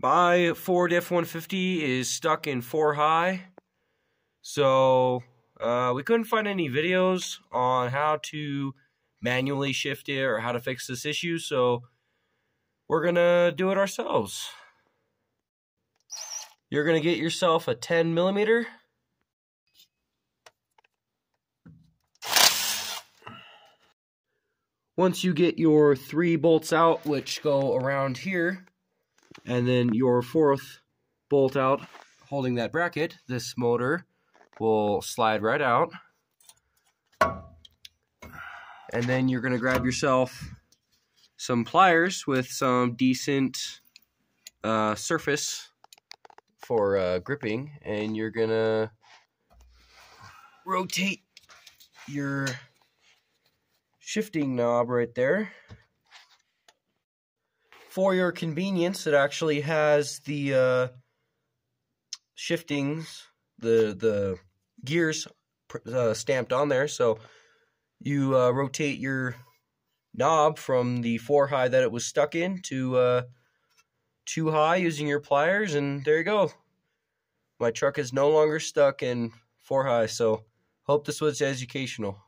my Ford F-150 is stuck in 4 high. So uh, we couldn't find any videos on how to manually shift it or how to fix this issue. So we're going to do it ourselves. You're going to get yourself a 10 millimeter. Once you get your three bolts out, which go around here, and then your fourth bolt out holding that bracket, this motor will slide right out. And then you're going to grab yourself some pliers with some decent uh, surface for uh, gripping, and you're going to rotate your shifting knob right there for your convenience, it actually has the uh, shiftings, the the gears uh, stamped on there. So you uh, rotate your knob from the four high that it was stuck in to uh, two high using your pliers, and there you go. My truck is no longer stuck in four high. So hope this was educational.